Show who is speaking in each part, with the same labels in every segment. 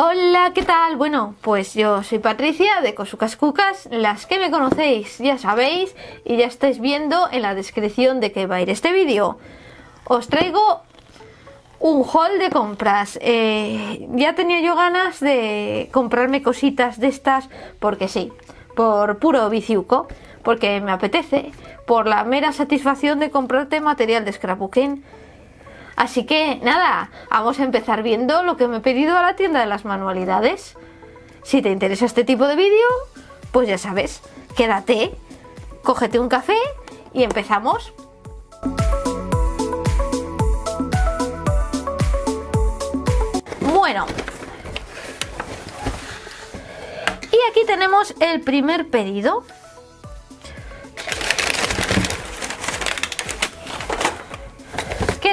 Speaker 1: Hola, ¿qué tal? Bueno, pues yo soy Patricia de Cosucas Cucas. Las que me conocéis ya sabéis y ya estáis viendo en la descripción de que va a ir este vídeo. Os traigo un haul de compras. Eh, ya tenía yo ganas de comprarme cositas de estas porque sí, por puro viciuco, porque me apetece, por la mera satisfacción de comprarte material de scrapbooking Así que nada, vamos a empezar viendo lo que me he pedido a la tienda de las manualidades. Si te interesa este tipo de vídeo, pues ya sabes, quédate, cógete un café y empezamos. Bueno, y aquí tenemos el primer pedido.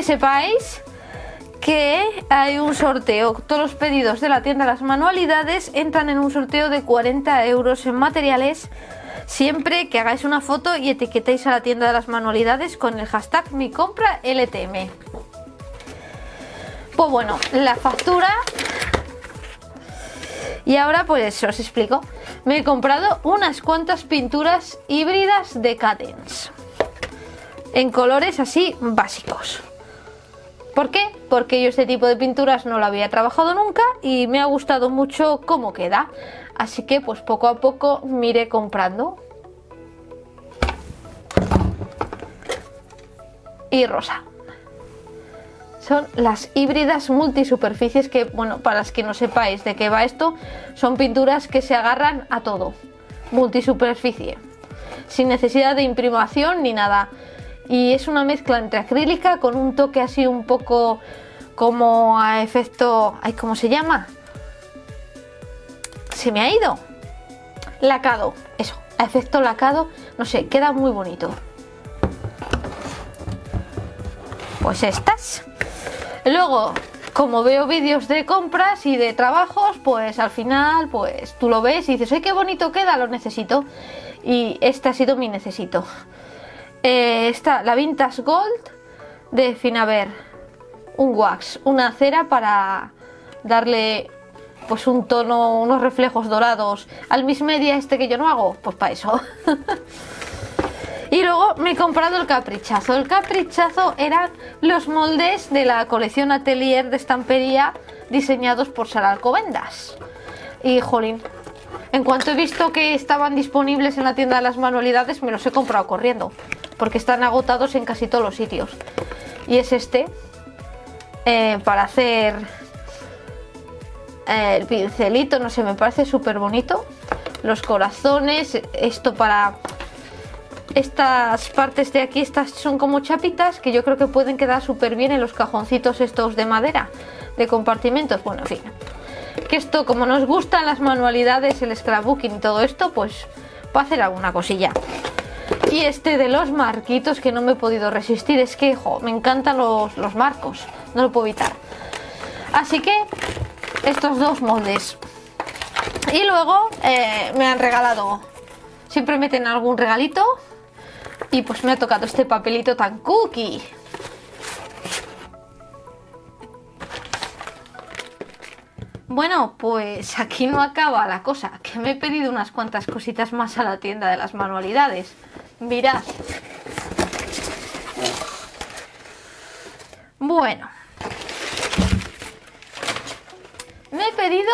Speaker 1: Sepáis que hay un sorteo. Todos los pedidos de la tienda Las Manualidades entran en un sorteo de 40 euros en materiales siempre que hagáis una foto y etiquetéis a la tienda de las manualidades con el hashtag mi compra LTM. Pues bueno, la factura. Y ahora pues os explico. Me he comprado unas cuantas pinturas híbridas de Cadence. En colores así básicos. ¿Por qué? Porque yo este tipo de pinturas no lo había trabajado nunca y me ha gustado mucho cómo queda. Así que pues poco a poco me iré comprando. Y rosa. Son las híbridas multisuperficies que, bueno, para las que no sepáis de qué va esto, son pinturas que se agarran a todo. Multisuperficie. Sin necesidad de imprimación ni nada y es una mezcla entre acrílica con un toque así un poco como a efecto, ay, ¿cómo se llama? Se me ha ido. Lacado, eso, a efecto lacado, no sé, queda muy bonito. Pues estas. Luego, como veo vídeos de compras y de trabajos, pues al final, pues tú lo ves y dices, ¡ay, qué bonito queda! Lo necesito. Y este ha sido mi necesito. Eh, está la Vintage Gold de Finaver. Un wax, una cera para darle pues un tono, unos reflejos dorados al Miss Media este que yo no hago, pues para eso. y luego me he comprado el caprichazo. El caprichazo eran los moldes de la colección Atelier de estampería diseñados por Sara Alcobendas. Y jolín, en cuanto he visto que estaban disponibles en la tienda de las manualidades, me los he comprado corriendo porque están agotados en casi todos los sitios. Y es este, eh, para hacer eh, el pincelito, no sé, me parece súper bonito. Los corazones, esto para... Estas partes de aquí, estas son como chapitas que yo creo que pueden quedar súper bien en los cajoncitos estos de madera, de compartimentos. Bueno, en fin. Que esto, como nos gustan las manualidades, el scrapbooking y todo esto, pues a hacer alguna cosilla. Y este de los marquitos que no me he podido resistir. Es que, me encantan los, marcos. No lo puedo evitar. Así que estos dos moldes. Y luego eh, me han regalado. Siempre meten algún regalito. Y pues me ha tocado este papelito tan cookie. Bueno, pues aquí no acaba la cosa, que me he pedido unas cuantas cositas más a la tienda de las manualidades. Mirad. Bueno. Me he pedido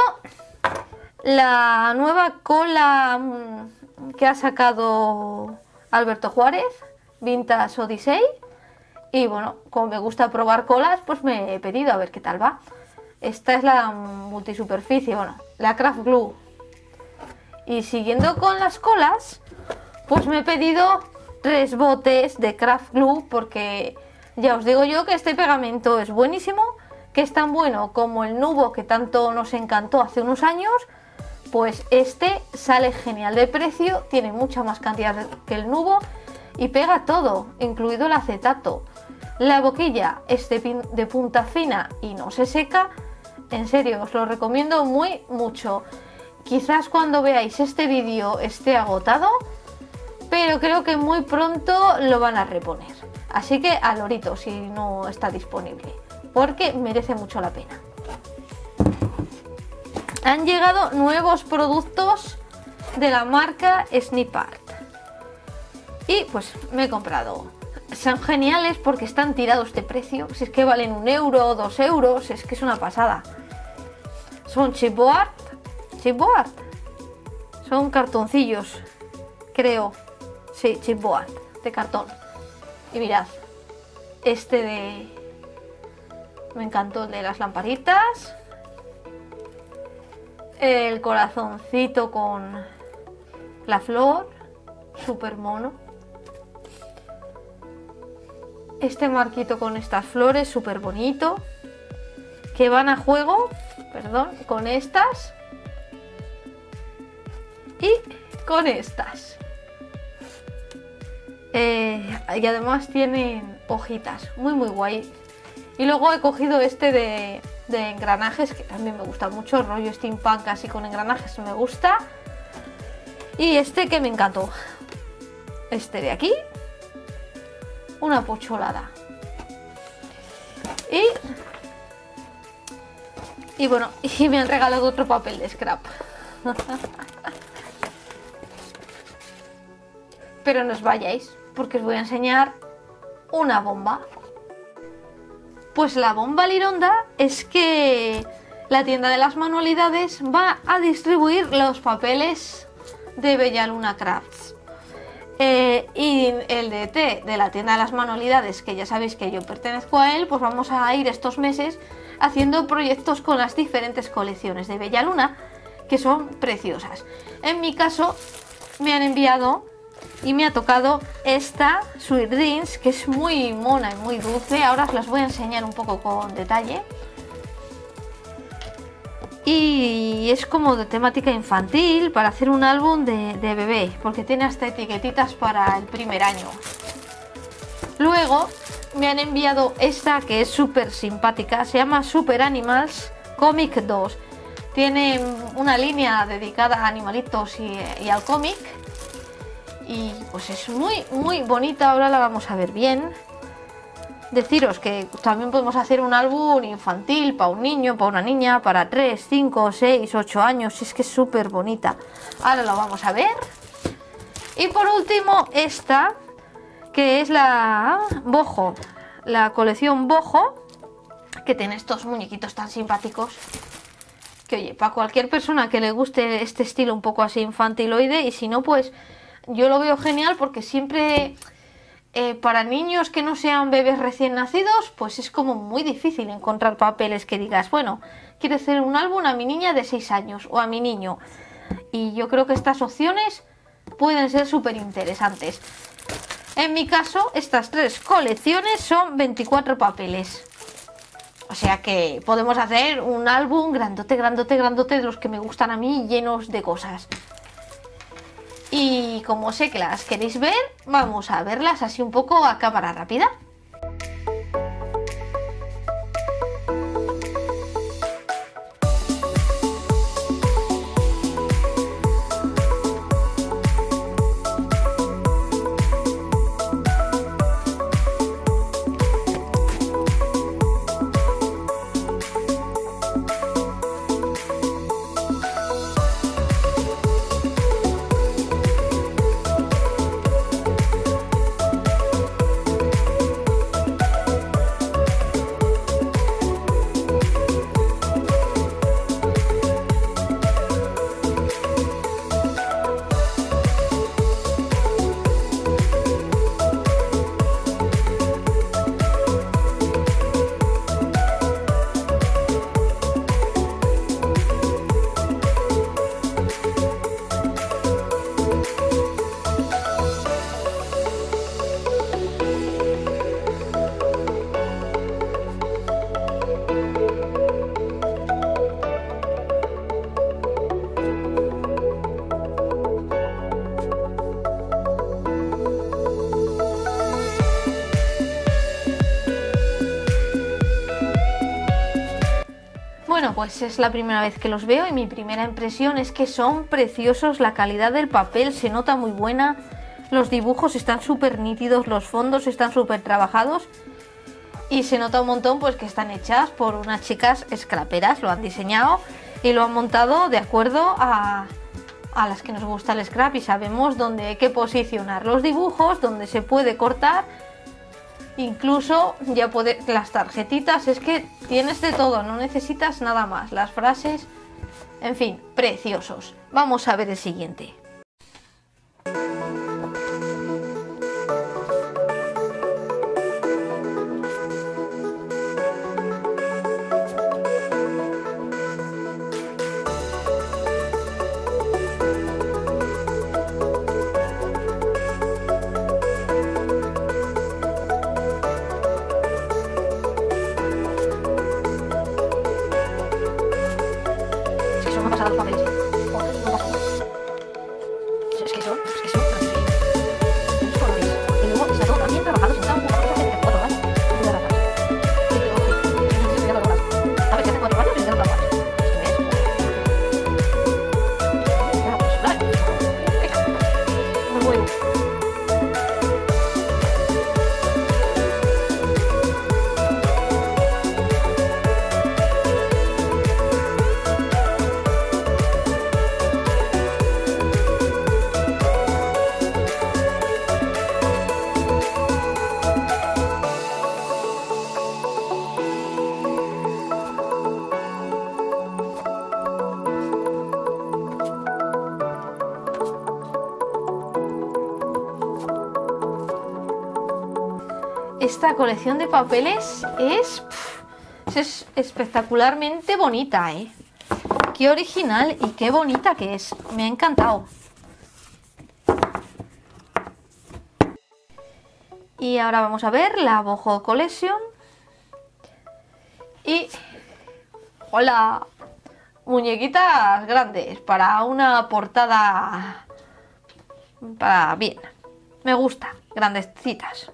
Speaker 1: la nueva cola mm, que ha sacado Alberto Juárez, Vintage Odyssey. Y bueno, como me gusta probar colas, pues me he pedido a ver qué tal va. Esta es la multisuperficie, bueno, la Craft Glue. Y siguiendo con las colas, pues me he pedido tres botes de Craft Glue porque ya os digo yo que este pegamento es buenísimo, que es tan bueno como el nubo que tanto nos encantó hace unos años, pues este sale genial de precio, tiene mucha más cantidad que el nubo y pega todo, incluido el acetato. La boquilla es de, de punta fina y no se seca, en serio, os lo recomiendo muy mucho. Quizás cuando veáis este vídeo esté agotado, pero creo que muy pronto lo van a reponer. Así que al lorito si no está disponible, porque merece mucho la pena. han llegado nuevos productos de la marca Snipart. Y pues me he comprado. Son geniales porque están tirados de precio. Si es que valen un euro, dos euros, es que es una pasada. Son chipboard. Chipboard. Son cartoncillos, creo. Sí, chipboard, de cartón. Y mirad, este de... Me encantó el de las lamparitas. El corazoncito con la flor. Super mono. Este marquito con estas flores, súper bonito. Que van a juego, perdón, con estas. Y con estas. Eh, y además tienen hojitas, muy muy guay. Y luego he cogido este de, engranajes, que también me gusta mucho, rollo steampunk así con engranajes me gusta. Y este que me encantó, este de aquí, una pocholada. Y, y bueno, y me han regalado otro papel de scrap. Pero no os vayáis, porque os voy a enseñar una bomba. Pues la bomba lironda es que la tienda de las manualidades va a distribuir los papeles de Bella Luna Crafts. Eh, y el DT de la tienda de las manualidades, que ya sabéis que yo pertenezco a él, pues vamos a ir estos meses haciendo proyectos con las diferentes colecciones de Bella Luna, que son preciosas. En mi caso, me han enviado y me ha tocado esta Sweet Dreams, que es muy mona y muy dulce. Ahora os las voy a enseñar un poco con detalle y es como de temática infantil para hacer un álbum de, bebé, porque tiene hasta etiquetitas para el primer año. Luego me han enviado esta que es súper simpática, se llama Super Animals Comic 2. Tiene una línea dedicada a animalitos y, y al cómic. Y pues es muy, muy bonita, ahora la vamos a ver bien deciros que también podemos hacer un álbum infantil para un niño, para una niña, para 3, 5, 6, 8 años. Es que es súper bonita. Ahora lo vamos a ver. Y por último, esta, que es la Bojo, la colección Bojo, que tiene estos muñequitos tan simpáticos. Que oye, para cualquier persona que le guste este estilo un poco así infantiloide, y si no, pues yo lo veo genial porque siempre eh, para niños que no sean bebés recién nacidos, pues es como muy difícil encontrar papeles que digas, bueno, quiero hacer un álbum a mi niña de 6 años o a mi niño. Y yo creo que estas opciones pueden ser súper interesantes. En mi caso, estas tres colecciones son 24 papeles. O sea que podemos hacer un álbum grandote, grandote, grandote de los que me gustan a mí, llenos de cosas. Y como sé que las queréis ver, vamos a verlas así un poco a cámara rápida. Pues es la primera vez que los veo y mi primera impresión es que son preciosos, la calidad del papel se nota muy buena, los dibujos están súper nítidos, los fondos están súper trabajados y se nota un montón pues que están hechas por unas chicas scraperas, lo han diseñado y lo han montado de acuerdo a, a las que nos gusta el scrap y sabemos dónde hay que posicionar los dibujos, dónde se puede cortar. Incluso ya puede las tarjetitas, es que tienes de todo, no necesitas nada más. Las frases, en fin, preciosos. Vamos a ver el siguiente. Esta colección de papeles es, es espectacularmente bonita, ¿eh? Qué original y qué bonita que es. Me ha encantado. Y ahora vamos a ver la Boho Collection. Y... ¡Hola! Muñequitas grandes para una portada... Para bien. Me gusta. Grandecitas.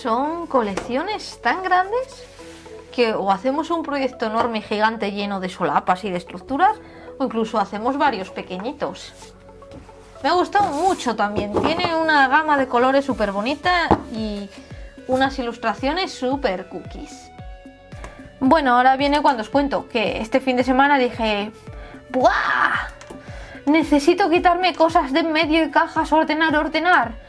Speaker 1: Son colecciones tan grandes que o hacemos un proyecto enorme, gigante, lleno de solapas y de estructuras, o incluso hacemos varios pequeñitos. Me ha gustado mucho también. Tiene una gama de colores súper bonita y unas ilustraciones súper cookies. Bueno, ahora viene cuando os cuento que este fin de semana dije, ¡buah! Necesito quitarme cosas de en medio y cajas, ordenar, ordenar.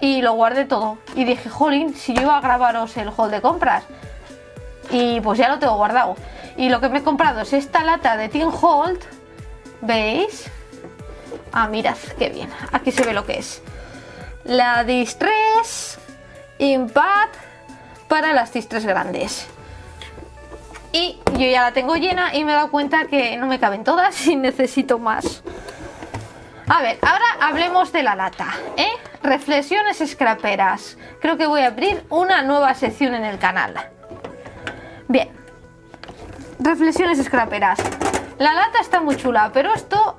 Speaker 1: Y lo guardé todo. Y dije, jolín, si yo iba a grabaros el haul de compras. Y pues ya lo tengo guardado. Y lo que me he comprado es esta lata de Tin Holt. ¿Veis? Ah, mirad, qué bien. Aquí se ve lo que es. La Distress Impact para las Distress grandes. Y yo ya la tengo llena y me he dado cuenta que no me caben todas y necesito más. A ver, ahora hablemos de la lata, ¿eh? Reflexiones scraperas. Creo que voy a abrir una nueva sección en el canal. Bien. Reflexiones scraperas. La lata está muy chula, pero esto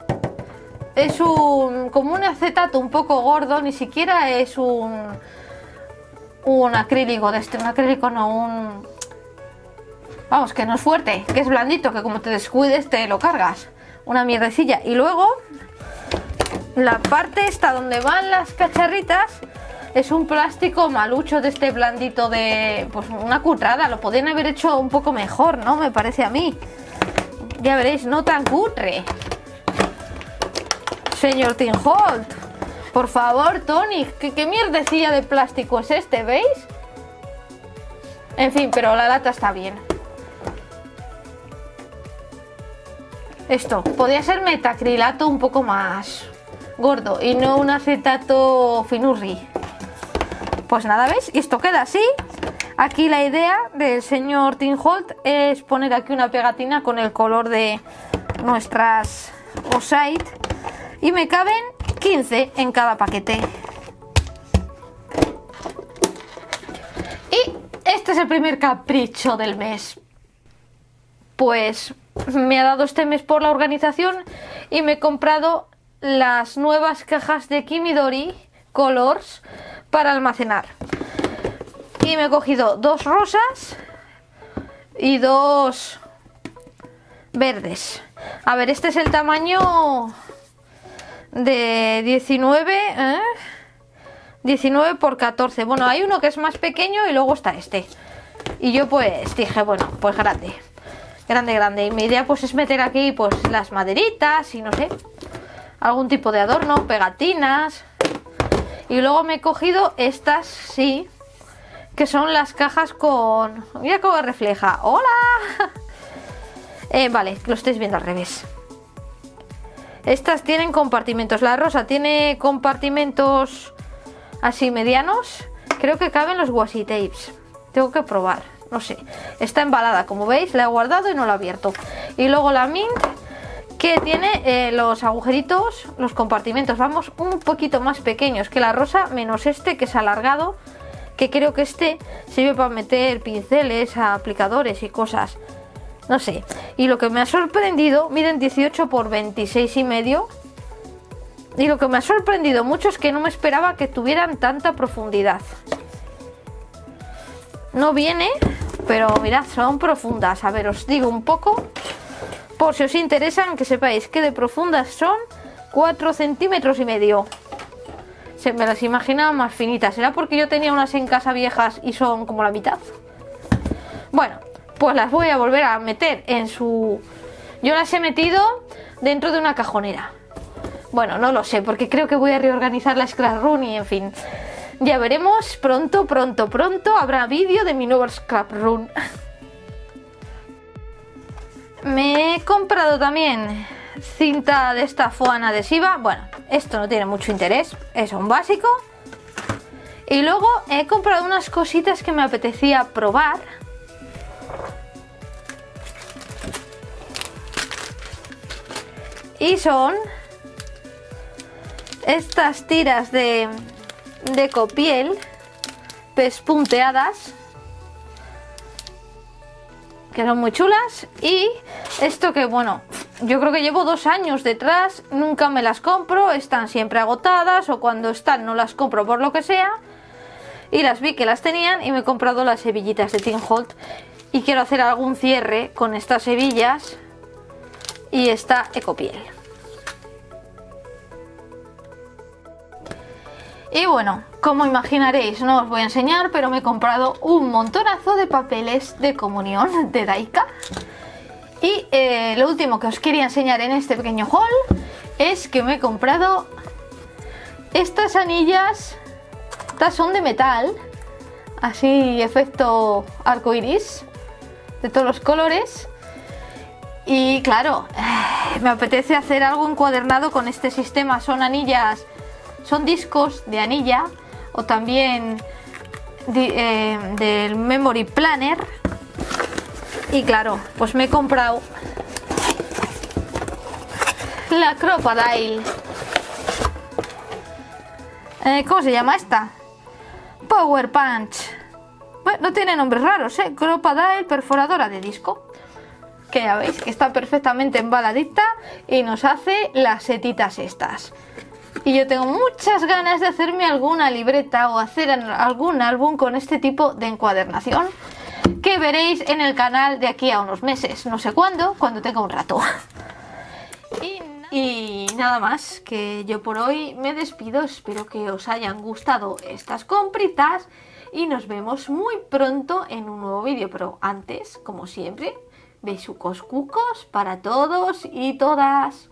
Speaker 1: es un como un acetato un poco gordo, ni siquiera es un un acrílico de este, un acrílico no, un vamos, que no es fuerte, que es blandito, que como te descuides te lo cargas. Una mierdecilla y luego la parte esta donde van las cacharritas es un plástico malucho de este blandito de pues una cutrada, lo podrían haber hecho un poco mejor, ¿no? Me parece a mí. Ya veréis, no tan cutre. Señor Tim Holt. Por favor, Tony, ¿qué, ¿qué mierdecilla de plástico es este, veis? En fin, pero la lata está bien. Esto, podría ser metacrilato un poco más gordo y no un acetato finurri. Pues nada, ¿ves? Y esto queda así. Aquí la idea del señor Tim Holt es poner aquí una pegatina con el color de nuestras Osite y me caben 15 en cada paquete. Y este es el primer capricho del mes. Pues me ha dado este mes por la organización y me he comprado las nuevas cajas de Kimidori Colors para almacenar. Y me he cogido dos rosas y dos verdes. A ver, este es el tamaño de 19, 19 ¿eh? por 14. Bueno, hay uno que es más pequeño y luego está este. Y yo pues dije, bueno, pues grande. Grande, grande. Y mi idea pues es meter aquí pues las maderitas y no sé. Algún tipo de adorno, pegatinas. Y luego me he cogido estas, sí. Que son las cajas con... Mira cómo refleja. ¡Hola! Eh, vale, lo estáis viendo al revés. Estas tienen compartimentos. La rosa tiene compartimentos así medianos. Creo que caben los washi tapes. Tengo que probar. No sé. Está embalada, como veis. La he guardado y no la he abierto. Y luego la mint que tiene eh, los agujeritos, los compartimentos, vamos, un poquito más pequeños que la rosa, menos este que es alargado, que creo que este sirve para meter pinceles, aplicadores y cosas. No sé. Y lo que me ha sorprendido, miren 18 por 26 y medio. Y lo que me ha sorprendido mucho es que no me esperaba que tuvieran tanta profundidad. No viene, pero mirad, son profundas. A ver, os digo un poco. Por si os interesan, que sepáis que de profundas son 4 centímetros y medio. Se me las imaginaba más finitas. ¿Será porque yo tenía unas en casa viejas y son como la mitad? Bueno, pues las voy a volver a meter en su... Yo las he metido dentro de una cajonera. Bueno, no lo sé, porque creo que voy a reorganizar la Scrap Room y en fin. Ya veremos, pronto, pronto, pronto habrá vídeo de mi nuevo Scrap Room. Me he comprado también cinta de esta foam adhesiva. Bueno, esto no tiene mucho interés, es un básico. Y luego he comprado unas cositas que me apetecía probar y son estas tiras de, de copiel pespunteadas que son muy chulas y esto que bueno yo creo que llevo dos años detrás nunca me las compro están siempre agotadas o cuando están no las compro por lo que sea y las vi que las tenían y me he comprado las hebillitas de Tim Holt y quiero hacer algún cierre con estas hebillas y esta ecopiel. Y bueno, como imaginaréis, no os voy a enseñar, pero me he comprado un montonazo de papeles de comunión de Daika. Y eh, lo último que os quería enseñar en este pequeño haul es que me he comprado estas anillas. Estas son de metal, así efecto arco iris, de todos los colores. Y claro, me apetece hacer algo encuadernado con este sistema. Son anillas, son discos de anilla o también eh, del Memory Planner. Y claro, pues me he comprado la Crocodile. Eh, ¿Cómo se llama esta? Power Punch. Bueno, no tiene nombres raros, ¿eh? Crocodile perforadora de disco que ya veis que está perfectamente embaladita y nos hace las setitas estas. Y yo tengo muchas ganas de hacerme alguna libreta o hacer algún álbum con este tipo de encuadernación que veréis en el canal de aquí a unos meses, no sé cuándo, cuando tenga un rato. Y, nada más, que yo por hoy me despido, espero que os hayan gustado estas compritas y nos vemos muy pronto en un nuevo vídeo, pero antes, como siempre, Besucos cucos para todos y todas.